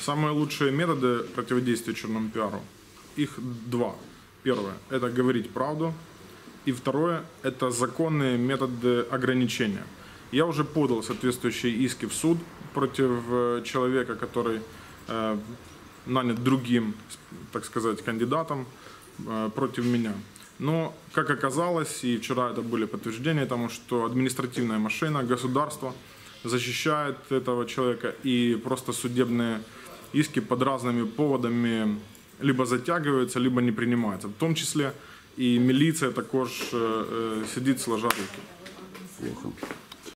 Самые лучшие методы противодействия черному пиару, их два. Первое – это говорить правду. И второе – это законные методы ограничения. Я уже подал соответствующие иски в суд против э, человека, который э, нанят другим, так сказать, кандидатом э, против меня. Но, как оказалось, и вчера это были подтверждения тому, что административная машина, государство защищает этого человека, и просто судебные иски под разными поводами либо затягиваются, либо не принимаются. В том числе і міліція також е, е, сидить сложа руки. Плохо.